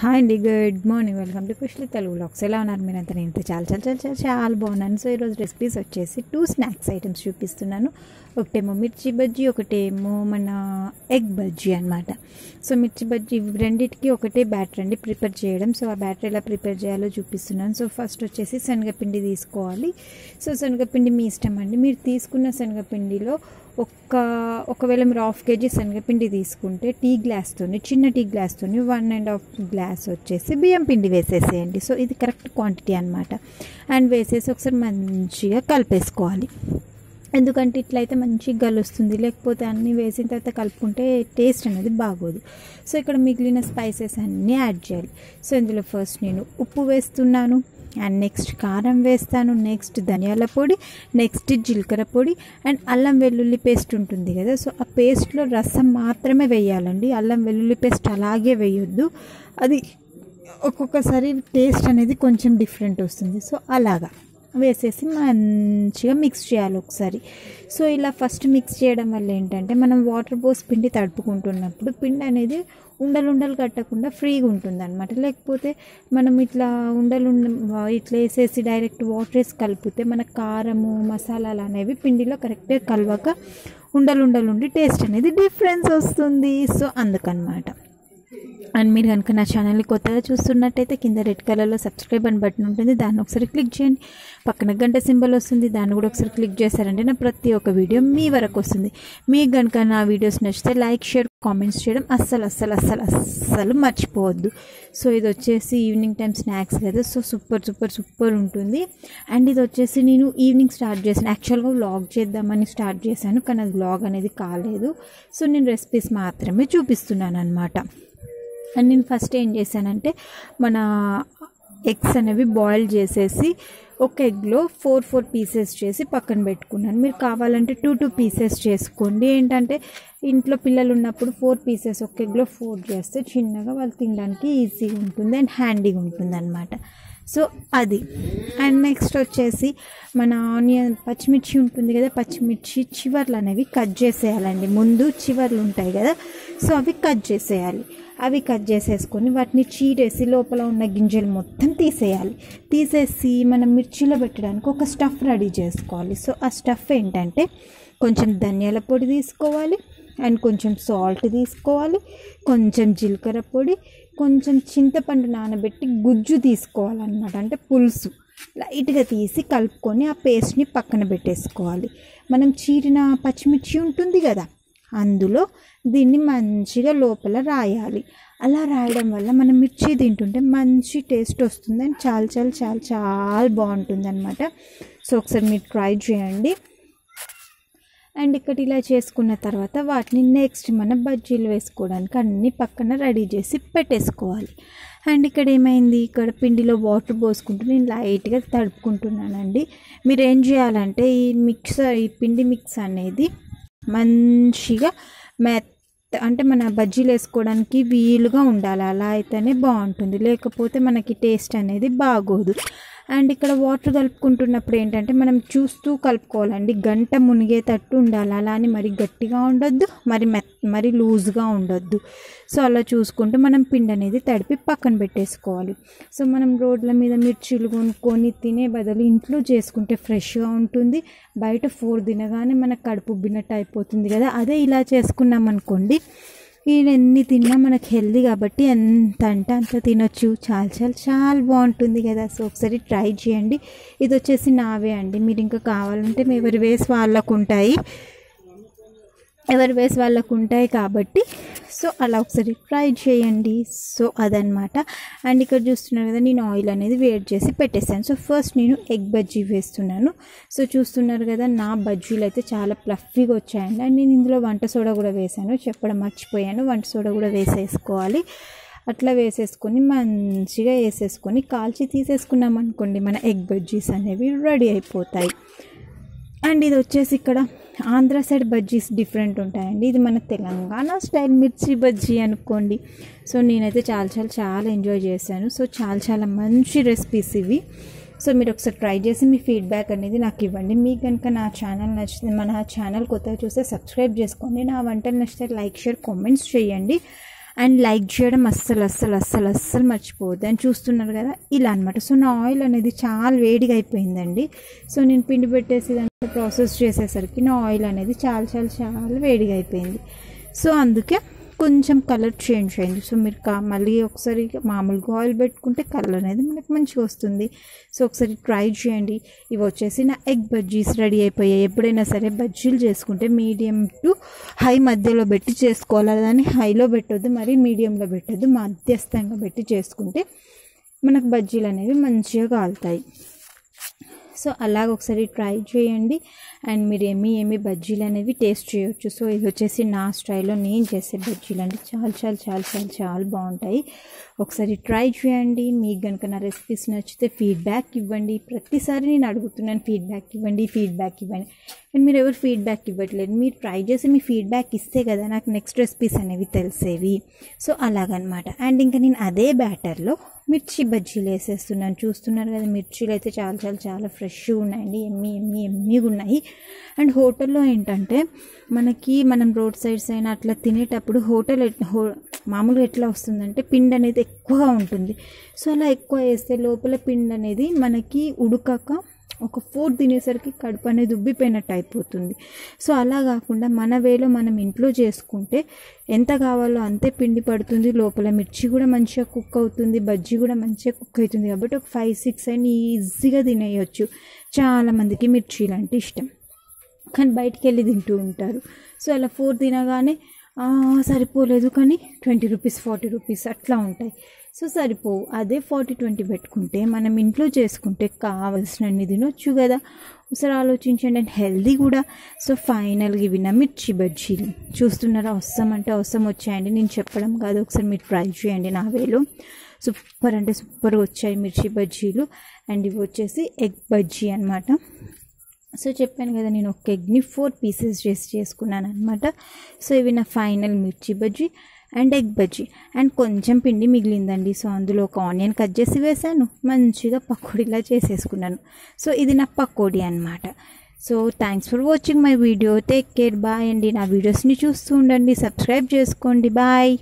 Hi అండి good morning welcome to Kushli Telugu vlogs ఎలా ఉన్నారు మీరంతా? నేను చాలా చాలా చాలా చాలా చాలా బాగున్నాను. సో ఈరోజు రెసిపీస్ వచ్చేసి టూ స్నాక్స్ ఐటమ్స్ చూపిస్తున్నాను. ఒకటేమో మిర్చి బజ్జీ ఒకటేమో మన ఎగ్ బజ్జీ అనమాట సో మిర్చి బజ్జీ రెండింటికి ఒకటే బ్యాటర్ అండి ప్రిపేర్ చేయడం. సో ఆ బ్యాటర్ ఎలా ప్రిపేర్ చేయాలో చూపిస్తున్నాను. సో ఫస్ట్ వచ్చేసి శనగపిండి తీసుకోవాలి. సో శనగపిండి మీ ఇష్టం అండి. మీరు తీసుకున్న శనగపిండిలో ఒక్క ఒకవేళ మీరు హాఫ్ కేజీ శనగపిండి తీసుకుంటే టీ గ్లాస్తోని చిన్న టీ గ్లాస్తోని వన్ అండ్ హాఫ్ గ్లాస్ వచ్చేసి బియ్యం పిండి వేసేసేయండి. సో ఇది కరెక్ట్ క్వాంటిటీ అనమాట అండ్ వేసేసి ఒకసారి మంచిగా కలిపేసుకోవాలి. ఎందుకంటే ఇట్లయితే మంచిగా కలుస్తుంది లేకపోతే అన్నీ వేసిన తర్వాత కలుపుకుంటే టేస్ట్ అనేది బాగోదు. సో ఇక్కడ మిగిలిన స్పైసెస్ అన్నీ యాడ్ చేయాలి. సో ఇందులో ఫస్ట్ నేను ఉప్పు వేస్తున్నాను. అండ్ నెక్స్ట్ కారం వేస్తాను నెక్స్ట్ ధనియాల పొడి నెక్స్ట్ జీలకర్ర పొడి అండ్ అల్లం వెల్లుల్లి పేస్ట్ ఉంటుంది కదా. సో ఆ పేస్ట్లో రసం మాత్రమే వేయాలండి. అల్లం వెల్లుల్లి పేస్ట్ అలాగే వేయొద్దు. అది ఒక్కొక్కసారి టేస్ట్ అనేది కొంచెం డిఫరెంట్ వస్తుంది. సో అలాగా. వేసేసి మంచిగా మిక్స్ చేయాలి ఒకసారి. సో ఇలా ఫస్ట్ మిక్స్ చేయడం వల్ల ఏంటంటే మనం వాటర్ పోసి పిండి తడుపుకుంటున్నప్పుడు పిండి అనేది ఉండలు ఉండలు కట్టకుండా ఫ్రీగా ఉంటుంది అనమాట లేకపోతే మనం ఇట్లా ఉండలు ఇట్లా వేసేసి డైరెక్ట్ వాటర్ వేసి కలిపితే మన కారము మసాలాలు అనేవి పిండిలో కరెక్ట్గా కలవక ఉండలు ఉండలు ఉండి టేస్ట్ అనేది డిఫరెన్స్ వస్తుంది. సో అందుకనమాట అండ్ మీరు కనుక నా ఛానల్ని కొత్తగా చూస్తున్నట్టయితే కింద రెడ్ కలర్లో సబ్స్క్రైబ్ అని బటన్ ఉంటుంది. దాన్ని ఒకసారి క్లిక్ చేయండి. పక్కన గంట సింబల్ వస్తుంది. దాన్ని కూడా ఒకసారి క్లిక్ చేశారంటే నా ప్రతి ఒక్క వీడియో మీ వరకు వస్తుంది. మీకు కనుక నా వీడియోస్ నచ్చితే లైక్ షేర్ కామెంట్స్ చేయడం అస్సలు అస్సలు అస్సలు అస్సలు మర్చిపోవద్దు. సో ఇది వచ్చేసి ఈవినింగ్ టైం స్నాక్స్ కదా. సో సూపర్ సూపర్ సూపర్ ఉంటుంది. అండ్ ఇది వచ్చేసి నేను ఈవినింగ్ స్టార్ట్ చేశాను. యాక్చువల్గా వ్లాగ్ చేద్దామని స్టార్ట్ చేశాను కానీ అది వ్లాగ్ అనేది కాలేదు. సో నేను రెసిపీస్ మాత్రమే చూపిస్తున్నాను అనమాట అండ్ నేను ఫస్ట్ ఏం చేశానంటే మన ఎగ్స్ అనేవి బాయిల్ చేసేసి ఒక ఎగ్లో ఫోర్ ఫోర్ పీసెస్ చేసి పక్కన పెట్టుకున్నాను. మీరు కావాలంటే టూ టూ పీసెస్ చేసుకోండి. ఏంటంటే ఇంట్లో పిల్లలు ఉన్నప్పుడు ఫోర్ పీసెస్ ఒక ఎగ్లో ఫోర్ చేస్తే చిన్నగా వాళ్ళు తినడానికి ఈజీగా ఉంటుంది అండ్ హ్యాండీగా ఉంటుంది అనమాట సో అది. అండ్ నెక్స్ట్ వచ్చేసి మన ఆనియన్ పచ్చిమిర్చి ఉంటుంది కదా పచ్చిమిర్చి చివర్లు అనేవి కట్ చేసేయాలండి. ముందు చివర్లు ఉంటాయి కదా సో అవి కట్ చేసేయాలి. అవి కట్ చేసేసుకొని వాటిని చీరేసి లోపల ఉన్న గింజలు మొత్తం తీసేయాలి. తీసేసి మనం మిర్చిలో పెట్టడానికి ఒక స్టఫ్ రెడీ చేసుకోవాలి. సో ఆ స్టఫ్ ఏంటంటే కొంచెం ధనియాల పొడి తీసుకోవాలి అండ్ కొంచెం సాల్ట్ తీసుకోవాలి కొంచెం జీలకర్ర పొడి కొంచెం చింతపండు నానబెట్టి గుజ్జు తీసుకోవాలన్నమాట. అంటే పులుసు. లైట్గా తీసి కలుపుకొని ఆ పేస్ట్ని పక్కన పెట్టేసుకోవాలి. మనం చీరిన పచ్చిమిర్చి ఉంటుంది కదా అందులో దీన్ని మంచిగా లోపల రాయాలి. అలా రాయడం వల్ల మనం మిర్చి తింటుంటే మంచి టేస్ట్ వస్తుంది అండ్ చాలా చాలా చాలా చాలా బాగుంటుంది అనమాట సో ఒకసారి మీరు ట్రై చేయండి. అండ్ ఇక్కడ ఇలా చేసుకున్న తర్వాత వాటిని నెక్స్ట్ మన బజ్జీలు వేసుకోవడానికి అన్నీ పక్కన రెడీ చేసి పెట్టేసుకోవాలి. అండ్ ఇక్కడ ఏమైంది? ఇక్కడ పిండిలో వాటర్ పోసుకుంటూ నేను లైట్గా తడుపుకుంటున్నానండి. మీరు ఏం చేయాలంటే ఈ మిక్స్ ఈ పిండి మిక్స్ అనేది మంచిగా మెత్త అంటే మన బజ్జీలు వేసుకోవడానికి వీలుగా ఉండాలి. అలా అయితేనే బాగుంటుంది. లేకపోతే మనకి టేస్ట్ అనేది బాగోదు. అండ్ ఇక్కడ వాటర్ కలుపుకుంటున్నప్పుడు ఏంటంటే మనం చూస్తూ కలుపుకోవాలండి. గంట మునిగేటట్టు ఉండాలి. అలా అని మరి గట్టిగా ఉండొద్దు మరి మెత్ మరి లూజ్గా ఉండొద్దు. సో అలా చూసుకుంటూ మనం పిండి అనేది తడిపి పక్కన పెట్టేసుకోవాలి. సో మనం రోడ్ల మీద మిర్చీలు కొనుక్కొని తినే బదులు ఇంట్లో చేసుకుంటే ఫ్రెష్గా ఉంటుంది. బయట ఫోర్ తినగానే మనకు కడుపు ఉబ్బినట్టు అయిపోతుంది కదా. అదే ఇలా చేసుకున్నాం అనుకోండి ఈయన ఎన్ని తిన్నా మనకు హెల్దీ కాబట్టి ఎంత అంటే అంత తినొచ్చు. చాలా చాలా చాలా బాగుంటుంది కదా. సో ఒకసారి ట్రై చేయండి. ఇది వచ్చేసి నావే అండి. మీరు ఇంకా కావాలంటే ఎవరి వేస్ వాళ్ళకు ఉంటాయి ఎవరి వేస్ వాళ్ళకు ఉంటాయి కాబట్టి సో అలా ఒకసారి ట్రై చేయండి. సో అదనమాట. అండ్ ఇక్కడ చూస్తున్నారు కదా నేను ఆయిల్ అనేది వేడి చేసి పెట్టేశాను. సో ఫస్ట్ నేను ఎగ్ బజ్జీ వేస్తున్నాను. సో చూస్తున్నారు కదా నా బజ్జీలు అయితే చాలా ప్లఫీగా వచ్చాయండి. అండ్ నేను ఇందులో వంట సోడా కూడా వేసాను చెప్పడం మర్చిపోయాను. వంట సోడా కూడా వేసేసుకోవాలి. అట్లా వేసేసుకొని మంచిగా వేసేసుకొని కాల్చి తీసేసుకున్నాం అనుకోండి మన ఎగ్ బజ్జీస్ అనేవి రెడీ అయిపోతాయి. అండ్ ఇది వచ్చేసి ఇక్కడ ఆంధ్ర సైడ్ బజ్జీస్ డిఫరెంట్ ఉంటాయండి. ఇది మన తెలంగాణ స్టైల్ మిర్చి బజ్జీ అనుకోండి. సో నేనైతే చాలా చాలా చాలా ఎంజాయ్ చేశాను. సో చాలా చాలా మంచి రెసిపీస్ ఇవి. సో మీరు ఒకసారి ట్రై చేసి మీ ఫీడ్బ్యాక్ అనేది నాకు ఇవ్వండి. మీకు కనుక నా ఛానల్ నచ్చితే మన ఛానల్ కొత్తగా చూస్తే సబ్స్క్రైబ్ చేసుకోండి. నా వంటలు నచ్చితే లైక్ షేర్ కామెంట్స్ చేయండి. అండ్ లైక్ చేయడం అస్సలు అస్సలు అస్సలు అస్సలు మర్చిపోవద్దు. అని చూస్తున్నారు కదా ఇలా అనమాట సో నా ఆయిల్ అనేది చాలా వేడిగా అయిపోయిందండి. సో నేను పిండి పెట్టేసి దాంట్లో ప్రాసెస్ చేసేసరికి నా ఆయిల్ అనేది చాలా చాలా చాలా వేడిగా అయిపోయింది. సో అందుకే కొంచెం కలర్ చేంజ్ అయింది సో మీరు కా మళ్ళీ ఒకసారి మామూలుగా ఆయిల్ పెట్టుకుంటే కలర్ అనేది మనకు మంచిగా వస్తుంది. సో ఒకసారి ట్రై చేయండి. ఇవి వచ్చేసి నా ఎగ్ బజ్జీస్ రెడీ అయిపోయాయి. ఎప్పుడైనా సరే బజ్జీలు చేసుకుంటే మీడియం టు హై మధ్యలో పెట్టి చేసుకోవాలి. దాన్ని హైలో పెట్టొద్దు మరి మీడియంలో పెట్టొద్దు మధ్యస్థంగా పెట్టి చేసుకుంటే మనకు బజ్జీలు అనేవి మంచిగా కాలుతాయి. సో అలాగ ఒకసారి ట్రై చేయండి. అండ్ మీరు ఏమి ఏమి బజ్జీలు అనేవి టేస్ట్ చేయొచ్చు. సో ఇది వచ్చేసి నా స్టైల్లో నేను చేసే బజ్జీలు అంటే చాలా చాలా చాలా చాలా చాలా బాగుంటాయి. ఒకసారి ట్రై చేయండి. మీకు కనుక నా రెసిపీస్ నచ్చితే ఫీడ్బ్యాక్ ఇవ్వండి. ప్రతిసారి నేను అడుగుతున్నాను ఫీడ్బ్యాక్ ఇవ్వండి ఫీడ్బ్యాక్ ఇవ్వండి. అండ్ మీరు ఎవరు ఫీడ్బ్యాక్ ఇవ్వట్లేదు. మీరు ట్రై చేసి మీ ఫీడ్బ్యాక్ ఇస్తే కదా నాకు నెక్స్ట్ రెసిపీస్ అనేవి తెలిసేవి. సో అలాగనమాట. అండ్ ఇంకా నేను అదే బ్యాటర్లో మిర్చి బజ్జీలు వేసేస్తున్నాను. చూస్తున్నారు కదా మిర్చీలు అయితే చాలా చాలా చాలా ఫ్రెష్గా ఉన్నాయండి. ఎమ్మి ఎమ్మి ఎమ్మిగా ఉన్నాయి. అండ్ హోటల్లో ఏంటంటే మనకి మనం రోడ్ సైడ్స్ అయినా అట్లా తినేటప్పుడు హోటల్ ఎట్- హో మామూలుగా ఎట్లా వస్తుందంటే పిండి అనేది ఎక్కువగా ఉంటుంది. సో అలా ఎక్కువ వేస్తే లోపల పిండి అనేది మనకి ఉడకక ఒక ఫోర్ తినేసరికి కడుపు అనేది ఉబ్బిపోయినట్టు అయిపోతుంది. సో అలా కాకుండా మన వేలో మనం ఇంట్లో చేసుకుంటే ఎంత కావాలో అంతే పిండి పడుతుంది. లోపల మిర్చి కూడా మంచిగా కుక్ అవుతుంది. బజ్జీ కూడా మంచిగా కుక్ అవుతుంది. కాబట్టి ఒక ఫైవ్ సిక్స్ అయినా ఈజీగా తినేయచ్చు. చాలామందికి మిర్చీలు అంటే ఇష్టం. కానీ బయటికి వెళ్ళి తింటూ ఉంటారు. సో అలా ఫోర్ తినగానే సరిపోలేదు కానీ ట్వంటీ రూపీస్ ఫార్టీ రూపీస్ అట్లా ఉంటాయి. సో సరిపో అదే ఫార్టీ ట్వంటీ పెట్టుకుంటే మనం ఇంట్లో చేసుకుంటే కావలసినన్ని తినొచ్చు కదా. ఒకసారి ఆలోచించండి. అండ్ హెల్దీ కూడా. సో ఫైనల్గా ఇవి నా మిర్చి బజ్జీలు చూస్తున్నారా? వస్తాం అంటే అవసరం వచ్చాయండి. నేను చెప్పడం కాదు. ఒకసారి మీరు ట్రై చేయండి నా వేలో. సూపర్ అంటే సూపర్ వచ్చాయి మిర్చి బజ్జీలు. అండ్ ఇవి వచ్చేసి ఎగ్ బజ్జీ అనమాట సో చెప్పాను కదా నేను ఒక ఎగ్ని ఫోర్ పీసెస్ చేసి చేసుకున్నాను అనమాట సో ఇవి నా final mirchi bajji. And egg bajji. And కొంచెం పిండి మిగిలిందండి. సో అందులో ఒక ఆనియన్ కట్ చేసి వేసాను మంచిగా పకోడీలా చేసేసుకున్నాను. సో ఇది నా పకోడీ అనమాట so thanks for watching my video take care bye అండి. నా వీడియోస్ని చూస్తూ ఉండండి. సబ్స్క్రైబ్ చేసుకోండి. బాయ్